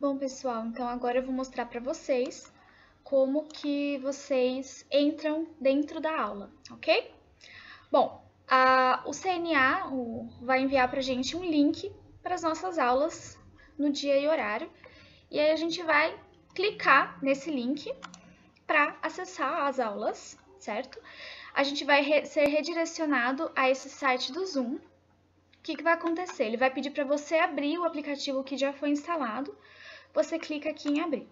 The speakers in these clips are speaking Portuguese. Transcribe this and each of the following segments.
Bom, pessoal, então agora eu vou mostrar para vocês como que vocês entram dentro da aula, ok? Bom, a, o CNA o, vai enviar para a gente um link para as nossas aulas no dia e horário, e aí a gente vai clicar nesse link para acessar as aulas, certo? A gente vai re ser redirecionado a esse site do Zoom. O que, que vai acontecer? Ele vai pedir para você abrir o aplicativo que já foi instalado, você clica aqui em abrir.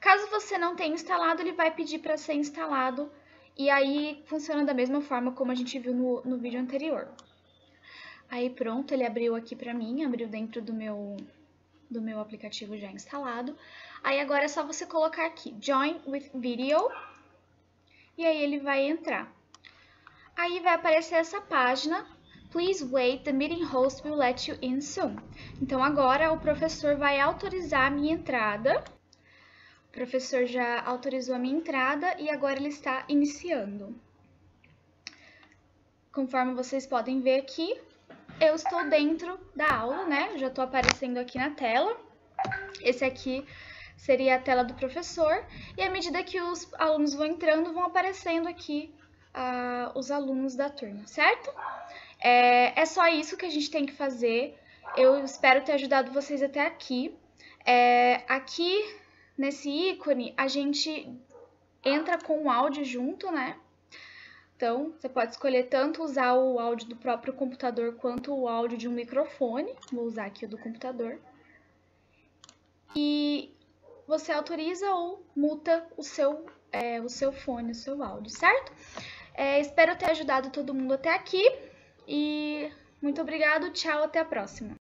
Caso você não tenha instalado, ele vai pedir para ser instalado e aí funciona da mesma forma como a gente viu no, no vídeo anterior. Aí pronto, ele abriu aqui para mim, abriu dentro do meu, do meu aplicativo já instalado. Aí agora é só você colocar aqui, Join with Video, e aí ele vai entrar. Aí vai aparecer essa página Please wait, the meeting host will let you in soon. Então, agora o professor vai autorizar a minha entrada. O professor já autorizou a minha entrada e agora ele está iniciando. Conforme vocês podem ver aqui, eu estou dentro da aula, né? Já estou aparecendo aqui na tela. Esse aqui seria a tela do professor. E à medida que os alunos vão entrando, vão aparecendo aqui uh, os alunos da turma, certo? É, é só isso que a gente tem que fazer. Eu espero ter ajudado vocês até aqui. É, aqui, nesse ícone, a gente entra com o áudio junto, né? Então, você pode escolher tanto usar o áudio do próprio computador quanto o áudio de um microfone. Vou usar aqui o do computador. E você autoriza ou muta o seu, é, o seu fone, o seu áudio, certo? É, espero ter ajudado todo mundo até aqui. E muito obrigado, tchau, até a próxima.